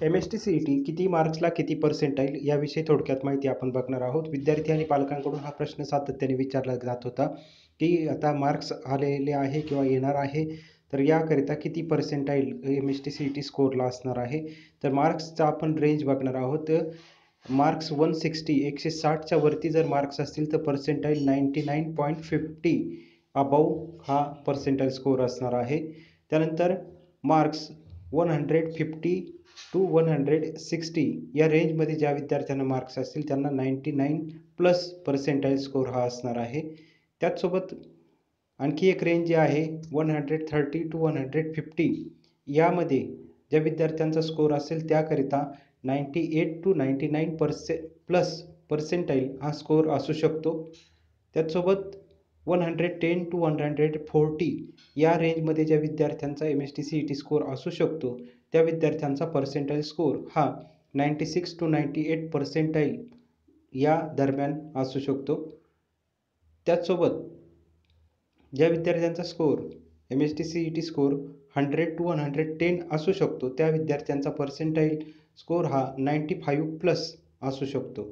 M S T C E T किती मार्क्सला किती पर्सेंटाईल याविषयी थोडक्यात माहिती आपण बघणार आहोत. विद्यार्थी आणि पालकांकडून हा प्रश्न सातत्याने विचारला जात होता की आता मार्क्स आलेले आहे किंवा येणार आहे तर याकरिता किती percentile M S T C E T स्कोअरला असणार आहे? तर मार्क्सचा आपण रेंज बघणार आहोत. मार्क्स वन सिक्स्टी एकशे साठच्या वरती जर मार्क्स असतील तर percentile ninety nine point fifty above हा पर्सेंटाईल स्कोअर असणार आहे. त्यानंतर marks one hundred fifty to one hundred sixty या रेंजमध्ये ज्या विद्यार्थ्यांना मार्क्स असतील त्यांना ninety nine plus percentile score हा असणार आहे. त्याचसोबत आणखी एक रेंज जी आहे one hundred thirty to one hundred fifty यामध्ये ज्या विद्यार्थ्यांचा स्कोअर असेल त्याकरिता ninety eight to ninety nine pursue plus percentile हा स्कोअर असू शकतो. त्याचसोबत one hundred ten to one hundred forty या रेंजमध्ये ज्या विद्यार्थ्यांचा M S T C E T score असू शकतो त्या विद्यार्थ्यांचा पर्सेंटाईल स्कोअर हा ninety six to ninety eight percentile या दरम्यान असू शकतो. त्याचसोबत ज्या विद्यार्थ्यांचा score M S T C E T score hundred to one hundred ten असू शकतो त्या विद्यार्थ्यांचा पर्सेंटाईल स्कोअर हा नाईंटी फाईव्ह प्लस असू शकतो.